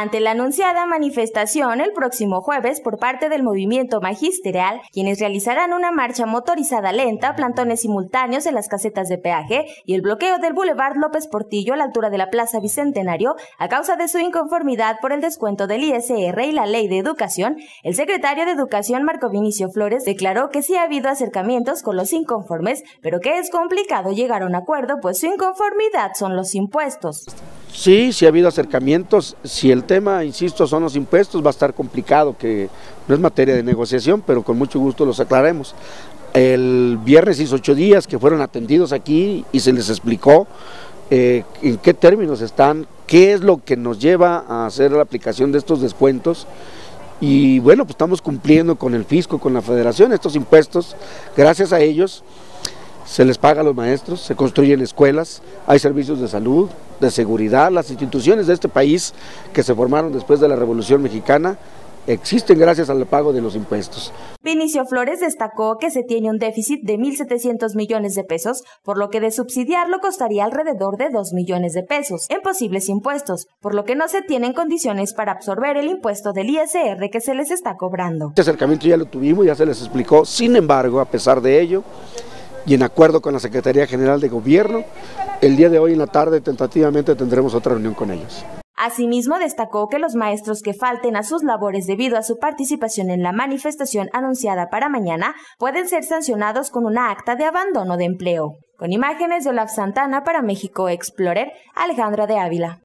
ante la anunciada manifestación el próximo jueves por parte del movimiento magisterial, quienes realizarán una marcha motorizada lenta, plantones simultáneos en las casetas de peaje y el bloqueo del Boulevard López Portillo a la altura de la Plaza Bicentenario a causa de su inconformidad por el descuento del ISR y la Ley de Educación, el secretario de Educación Marco Vinicio Flores declaró que sí ha habido acercamientos con los inconformes, pero que es complicado llegar a un acuerdo, pues su inconformidad son los impuestos. Sí, sí ha habido acercamientos. Si el tema, insisto, son los impuestos, va a estar complicado, que no es materia de negociación, pero con mucho gusto los aclaremos. El viernes hizo ocho días que fueron atendidos aquí y se les explicó eh, en qué términos están, qué es lo que nos lleva a hacer la aplicación de estos descuentos. Y bueno, pues estamos cumpliendo con el fisco, con la federación, estos impuestos, gracias a ellos se les paga a los maestros, se construyen escuelas, hay servicios de salud, de seguridad, las instituciones de este país que se formaron después de la Revolución Mexicana existen gracias al pago de los impuestos. Vinicio Flores destacó que se tiene un déficit de 1.700 millones de pesos, por lo que de subsidiarlo costaría alrededor de 2 millones de pesos en posibles impuestos, por lo que no se tienen condiciones para absorber el impuesto del ISR que se les está cobrando. Este acercamiento ya lo tuvimos, ya se les explicó, sin embargo, a pesar de ello, y en acuerdo con la Secretaría General de Gobierno, el día de hoy en la tarde tentativamente tendremos otra reunión con ellos. Asimismo, destacó que los maestros que falten a sus labores debido a su participación en la manifestación anunciada para mañana pueden ser sancionados con una acta de abandono de empleo. Con imágenes de Olaf Santana para México Explorer, Alejandra de Ávila.